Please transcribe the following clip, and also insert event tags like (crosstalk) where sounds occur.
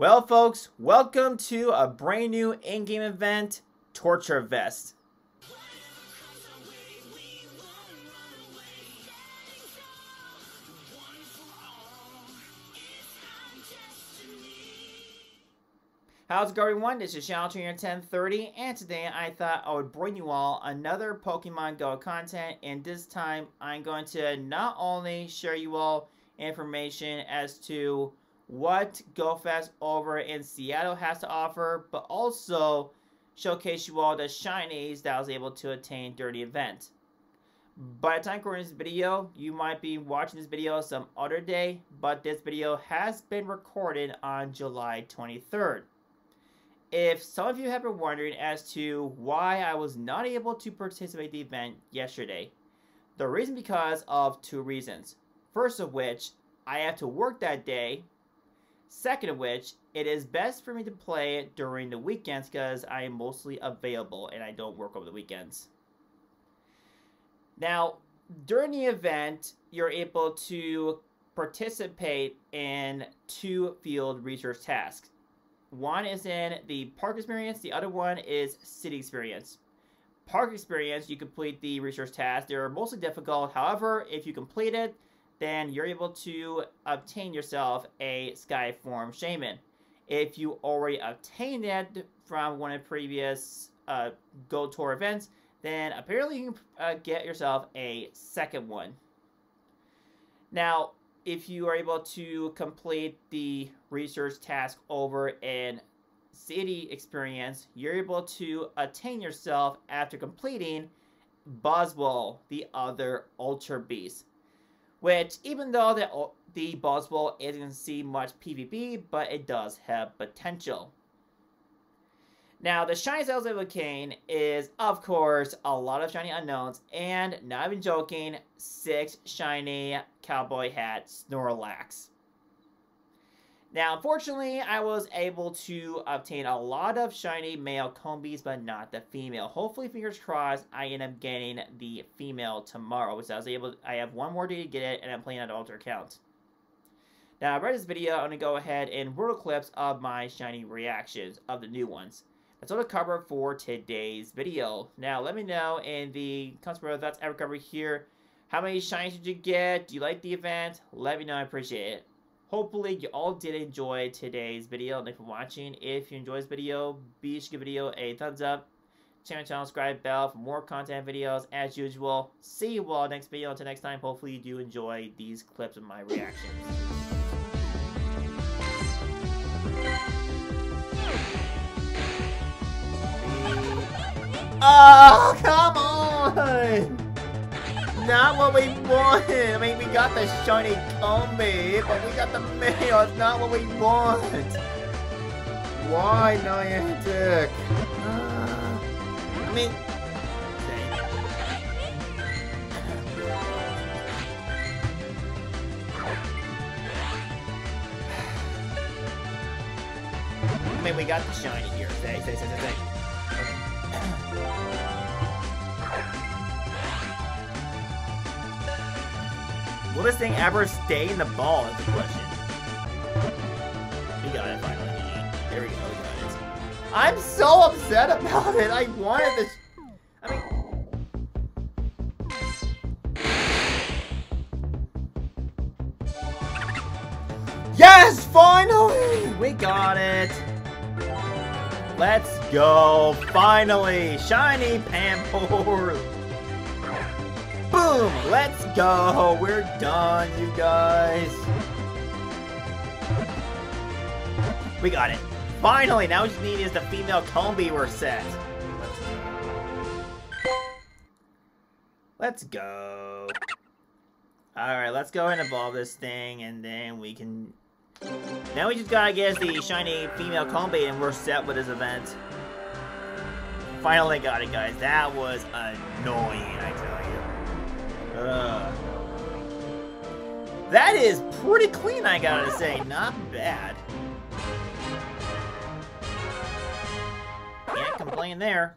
Well, folks, welcome to a brand new in-game event, Torture Vest. How's it going everyone? This is Shadow Trainer 1030 and today I thought I would bring you all another Pokemon Go content and this time I'm going to not only share you all information as to what GoFest over in Seattle has to offer, but also showcase you all the shinies that I was able to attain during the event. By the time recording this video, you might be watching this video some other day, but this video has been recorded on July 23rd. If some of you have been wondering as to why I was not able to participate the event yesterday, the reason because of two reasons. First of which, I have to work that day. Second of which, it is best for me to play it during the weekends because I am mostly available and I don't work over the weekends. Now, during the event, you're able to participate in two field research tasks. One is in the park experience, the other one is city experience. Park experience, you complete the research tasks. They're mostly difficult. However, if you complete it, then you're able to obtain yourself a Skyform Shaymin. If you already obtained it from one of the previous uh, Go Tour events, then apparently you can uh, get yourself a second one. Now, if you are able to complete the research task over in city experience, you're able to attain yourself after completing Buzzwole, the other Ultra Beast. Which, even though the, the Buzzwole isn't see much PvP, but it does have potential. Now, the Shiny Cells of Cane is, of course, a lot of shiny unknowns, and, not even joking, six shiny cowboy hat Snorlax. Now, unfortunately, I was able to obtain a lot of shiny male Combees, but not the female. Hopefully, fingers crossed, I end up getting the female tomorrow, which I was able. I have one more day to get it, and I'm playing on an alter account. Now, right this video, I'm going to go ahead and world clips of my shiny reactions of the new ones. That's all the cover for today's video. Now, let me know in the comments below that's ever covered here. How many shinies did you get? Do you like the event? Let me know. I appreciate it. Hopefully, you all did enjoy today's video. Thanks for watching. If you enjoyed this video, be sure to give the video a thumbs up. My channel, subscribe, bell for more content videos as usual. See you all next video. Until next time, hopefully you do enjoy these clips of my reactions. (laughs) Oh, come on! Not what we wanted. I mean, we got the shiny Combee, but we got the male. It's not what we want. Why Niantic? Uh, I mean... (sighs) I mean, we got the shiny here. Say, say, say, say, say. Will this thing ever stay in the ball is the question. We got it finally. There we go, we got it. I'm so upset about it. I wanted this. I mean. Yes, finally! We got it. Let's go. Finally, shiny Panpour. Boom! Let's go! We're done, you guys! We got it. Finally! Now we need is the female Combee we're set. Let's go. Alright, let's go and evolve this thing, and then we can... Now we just gotta get the shiny female Combee, and we're set with this event. Finally got it, guys. That was annoying, I tell you. Uh, that is pretty clean, I gotta say. Not bad. Can't complain there.